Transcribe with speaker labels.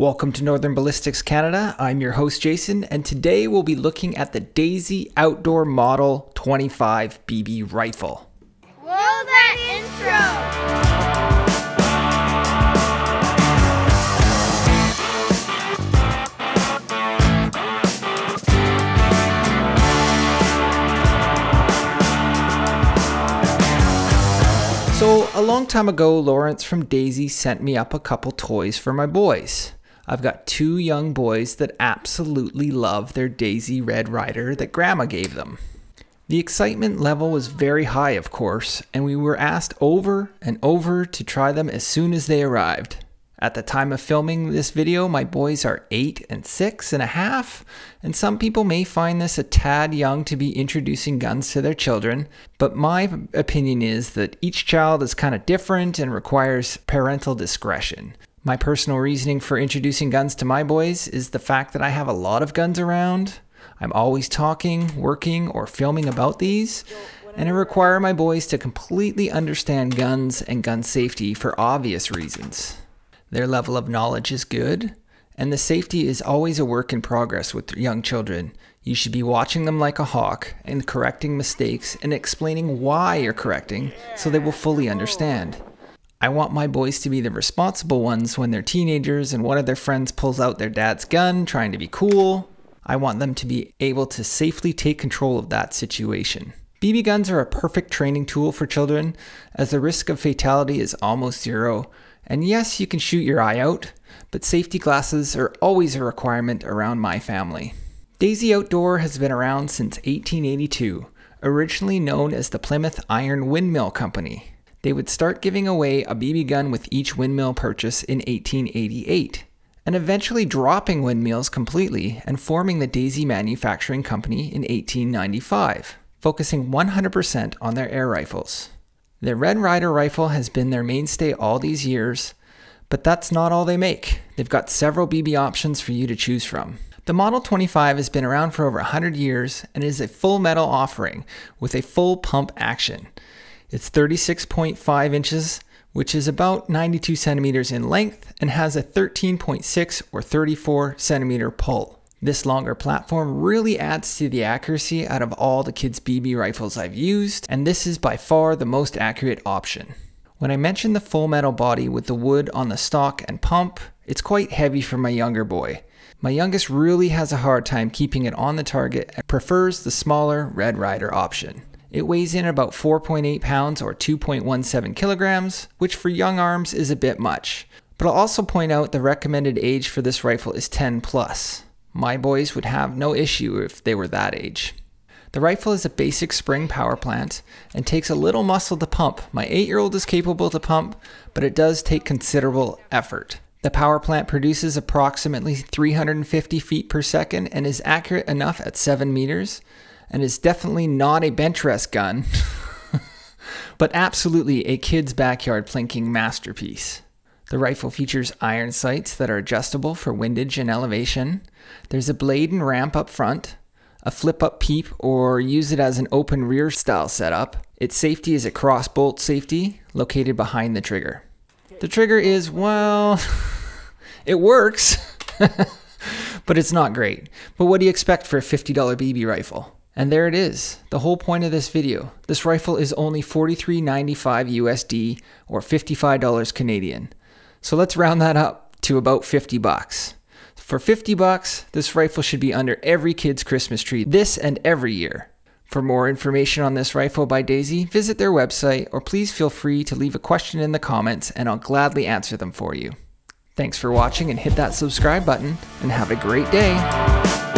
Speaker 1: Welcome to Northern Ballistics Canada. I'm your host Jason, and today we'll be looking at the Daisy Outdoor Model 25 BB rifle.
Speaker 2: Roll that intro!
Speaker 1: So, a long time ago, Lawrence from Daisy sent me up a couple toys for my boys. I've got two young boys that absolutely love their Daisy Red Ryder that Grandma gave them. The excitement level was very high, of course, and we were asked over and over to try them as soon as they arrived. At the time of filming this video, my boys are eight and six and a half, and some people may find this a tad young to be introducing guns to their children, but my opinion is that each child is kind of different and requires parental discretion. My personal reasoning for introducing guns to my boys is the fact that I have a lot of guns around. I'm always talking, working, or filming about these, and I require my boys to completely understand guns and gun safety for obvious reasons. Their level of knowledge is good, and the safety is always a work in progress with young children. You should be watching them like a hawk and correcting mistakes and explaining why you're correcting so they will fully understand. I want my boys to be the responsible ones when they're teenagers and one of their friends pulls out their dad's gun trying to be cool. I want them to be able to safely take control of that situation. BB guns are a perfect training tool for children as the risk of fatality is almost zero and yes, you can shoot your eye out, but safety glasses are always a requirement around my family. Daisy Outdoor has been around since 1882, originally known as the Plymouth Iron Windmill Company. They would start giving away a BB gun with each windmill purchase in 1888, and eventually dropping windmills completely and forming the Daisy Manufacturing Company in 1895, focusing 100% on their air rifles. The Red Ryder rifle has been their mainstay all these years, but that's not all they make. They've got several BB options for you to choose from. The Model 25 has been around for over 100 years and is a full metal offering with a full pump action. It's 36.5 inches, which is about 92 centimeters in length, and has a 13.6 or 34 centimeter pull. This longer platform really adds to the accuracy out of all the kids' BB rifles I've used, and this is by far the most accurate option. When I mentioned the full metal body with the wood on the stock and pump, it's quite heavy for my younger boy. My youngest really has a hard time keeping it on the target and prefers the smaller Red Ryder option. It weighs in at about 4.8 pounds or 2.17 kilograms, which for young arms is a bit much. But I'll also point out the recommended age for this rifle is 10 plus. My boys would have no issue if they were that age. The rifle is a basic spring power plant and takes a little muscle to pump. My 8 year old is capable to pump, but it does take considerable effort. The power plant produces approximately 350 feet per second and is accurate enough at 7 meters and is definitely not a bench rest gun, but absolutely a kid's backyard plinking masterpiece. The rifle features iron sights that are adjustable for windage and elevation. There's a blade and ramp up front, a flip up peep, or use it as an open rear style setup. Its safety is a cross bolt safety located behind the trigger. The trigger is, well, it works, but it's not great. But what do you expect for a $50 BB rifle? And there it is, the whole point of this video. This rifle is only $43.95 USD or $55 Canadian. So let's round that up to about 50 bucks. For 50 bucks, this rifle should be under every kid's Christmas tree this and every year. For more information on this rifle by Daisy, visit their website or please feel free to leave a question in the comments and I'll gladly answer them for you. Thanks for watching and hit that subscribe button and have a great day.